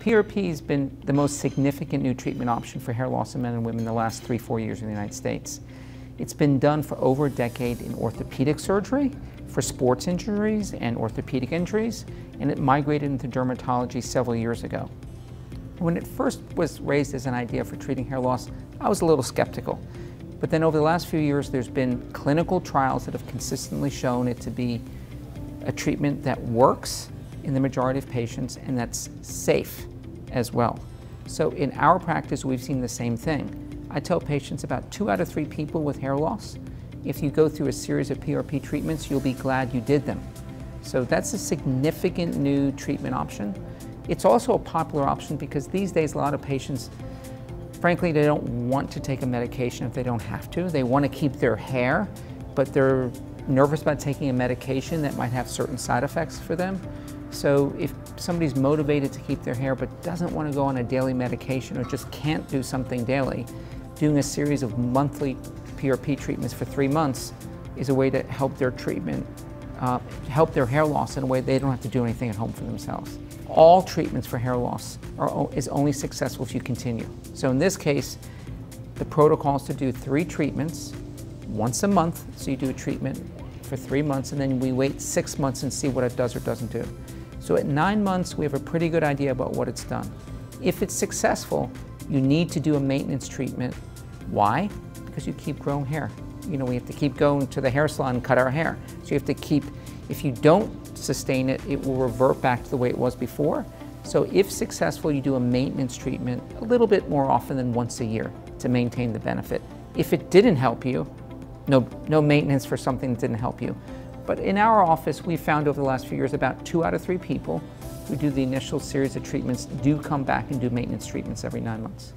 PRP has been the most significant new treatment option for hair loss in men and women in the last three, four years in the United States. It's been done for over a decade in orthopedic surgery, for sports injuries and orthopedic injuries, and it migrated into dermatology several years ago. When it first was raised as an idea for treating hair loss, I was a little skeptical. But then over the last few years, there's been clinical trials that have consistently shown it to be a treatment that works in the majority of patients and that's safe as well. So in our practice, we've seen the same thing. I tell patients about two out of three people with hair loss, if you go through a series of PRP treatments, you'll be glad you did them. So that's a significant new treatment option. It's also a popular option because these days a lot of patients, frankly, they don't want to take a medication if they don't have to. They want to keep their hair, but they're nervous about taking a medication that might have certain side effects for them. So if somebody's motivated to keep their hair but doesn't want to go on a daily medication or just can't do something daily, doing a series of monthly PRP treatments for three months is a way to help their treatment, uh, help their hair loss in a way they don't have to do anything at home for themselves. All treatments for hair loss are, is only successful if you continue. So in this case, the protocol is to do three treatments once a month. So you do a treatment for three months and then we wait six months and see what it does or doesn't do. So at nine months, we have a pretty good idea about what it's done. If it's successful, you need to do a maintenance treatment. Why? Because you keep growing hair. You know, we have to keep going to the hair salon and cut our hair. So you have to keep, if you don't sustain it, it will revert back to the way it was before. So if successful, you do a maintenance treatment a little bit more often than once a year to maintain the benefit. If it didn't help you, no, no maintenance for something that didn't help you. But in our office, we found over the last few years about two out of three people who do the initial series of treatments do come back and do maintenance treatments every nine months.